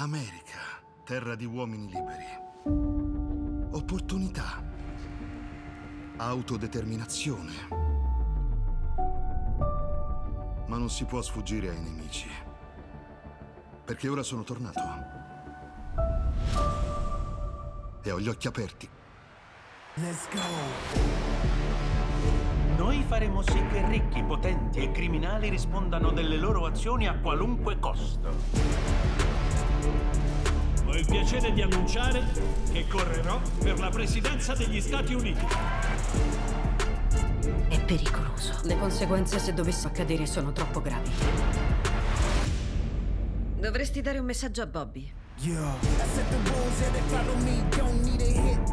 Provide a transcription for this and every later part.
America, terra di uomini liberi. Opportunità. Autodeterminazione. Ma non si può sfuggire ai nemici. Perché ora sono tornato. E ho gli occhi aperti. Noi faremo sì che ricchi, potenti e criminali rispondano delle loro azioni a qualunque costo. Ho il piacere di annunciare che correrò per la presidenza degli Stati Uniti. È pericoloso. Le conseguenze se dovesse accadere sono troppo gravi. Dovresti dare un messaggio a Bobby.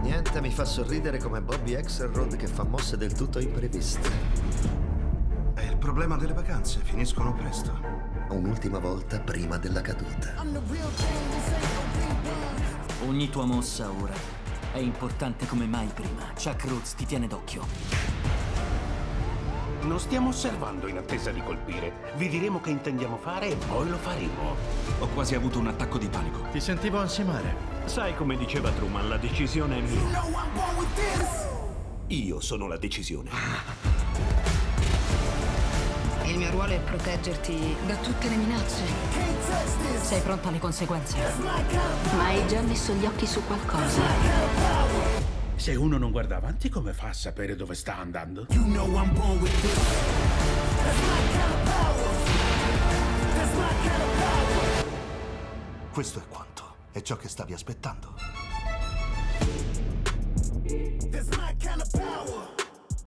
Niente mi fa sorridere come Bobby Axelrod che fa mosse del tutto impreviste. Il problema delle vacanze, finiscono presto. Un'ultima volta prima della caduta. Ogni tua mossa ora è importante come mai prima. Chuck Rhodes ti tiene d'occhio. Non stiamo osservando in attesa di colpire. Vi diremo che intendiamo fare e poi lo faremo. Ho quasi avuto un attacco di panico. Ti sentivo ansimare. Sai come diceva Truman, la decisione è mia. Io sono la decisione. È proteggerti da tutte le minacce. Sei pronta alle conseguenze. Ma hai già messo gli occhi su qualcosa. Se uno non guarda avanti, come fa a sapere dove sta andando? Questo è quanto. È ciò che stavi aspettando.